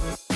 We'll